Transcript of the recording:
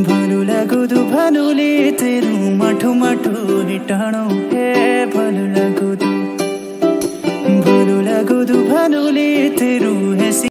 भलुला गुदु भलुले तेरो मठु मठु हिटाणो हे भलुला गुदु भलुला गुदु भलुले तेरो